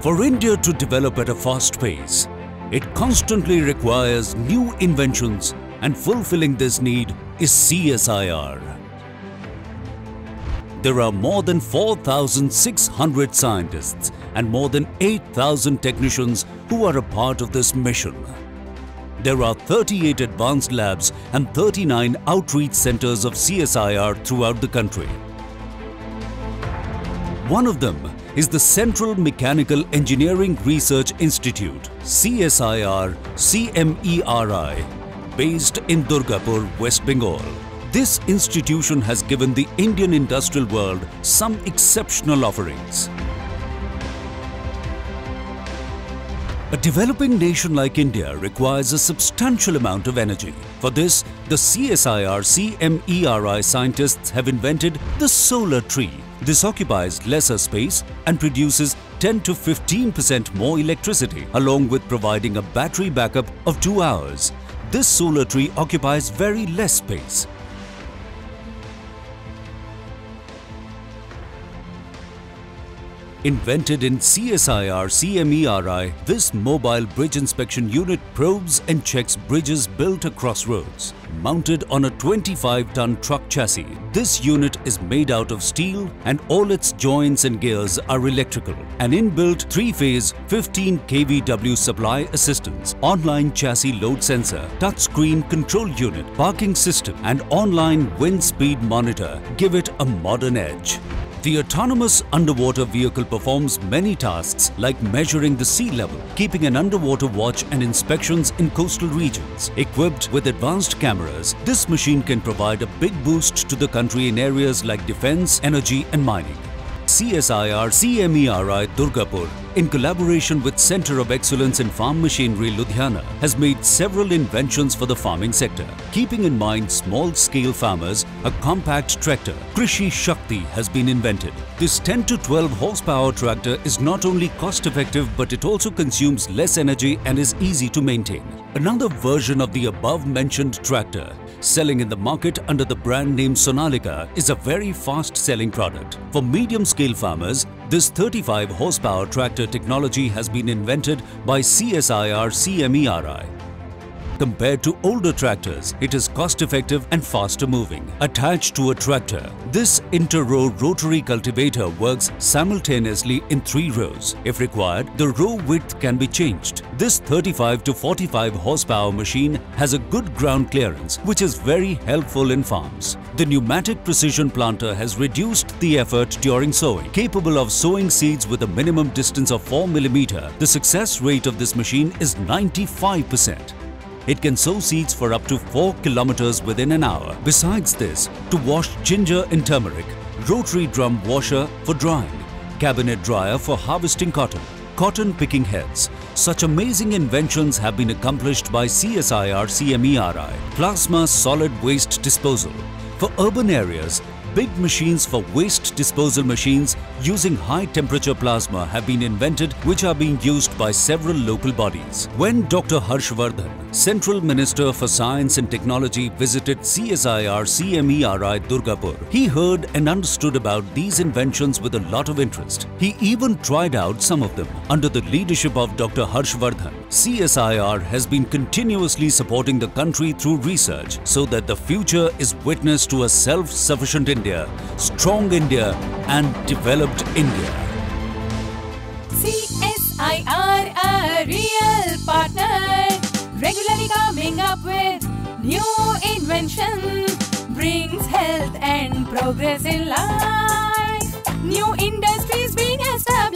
For India to develop at a fast pace, it constantly requires new inventions and fulfilling this need is CSIR. There are more than 4,600 scientists and more than 8,000 technicians who are a part of this mission. There are 38 advanced labs and 39 outreach centers of CSIR throughout the country. One of them is the Central Mechanical Engineering Research Institute, CSIR CMERI, based in Durgapur, West Bengal. This institution has given the Indian industrial world some exceptional offerings. A developing nation like India requires a substantial amount of energy. For this, the CSIR CMERI scientists have invented the solar tree. This occupies lesser space and produces 10 to 15% more electricity along with providing a battery backup of 2 hours. This solar tree occupies very less space. Invented in CSIR CMERI, this mobile bridge inspection unit probes and checks bridges built across roads. Mounted on a 25-ton truck chassis, this unit is made out of steel and all its joints and gears are electrical. An inbuilt 3-phase 15 kVW supply assistance, online chassis load sensor, touchscreen control unit, parking system and online wind speed monitor give it a modern edge. The autonomous underwater vehicle performs many tasks like measuring the sea level, keeping an underwater watch and inspections in coastal regions. Equipped with advanced cameras, this machine can provide a big boost to the country in areas like defense, energy and mining. CSIR CMERI Durgapur, in collaboration with Centre of Excellence in Farm Machinery Ludhiana, has made several inventions for the farming sector. Keeping in mind small-scale farmers, a compact tractor, Krishi Shakti has been invented. This 10 to 12 horsepower tractor is not only cost-effective but it also consumes less energy and is easy to maintain. Another version of the above-mentioned tractor selling in the market under the brand name Sonalika is a very fast-selling product. For medium-scale farmers, this 35 horsepower tractor technology has been invented by CSIR CMERI. Compared to older tractors, it is cost-effective and faster moving. Attached to a tractor, this inter-row rotary cultivator works simultaneously in three rows. If required, the row width can be changed. This 35 to 45 horsepower machine has a good ground clearance, which is very helpful in farms. The pneumatic precision planter has reduced the effort during sowing. Capable of sowing seeds with a minimum distance of 4 mm, the success rate of this machine is 95%. It can sow seeds for up to 4 kilometers within an hour. Besides this, to wash ginger and turmeric, rotary drum washer for drying, cabinet dryer for harvesting cotton, cotton picking heads. Such amazing inventions have been accomplished by CSIR CMERI. Plasma solid waste disposal. For urban areas, Big machines for waste disposal machines using high temperature plasma have been invented which are being used by several local bodies. When Dr. Harshvardhan, Central Minister for Science and Technology visited CSIR CMERI Durgapur, he heard and understood about these inventions with a lot of interest. He even tried out some of them. Under the leadership of Dr. Harshvardhan, CSIR has been continuously supporting the country through research so that the future is witness to a self-sufficient India, strong India and developed India. CSIR a real partner, regularly coming up with new inventions, brings health and progress in life. New industries being established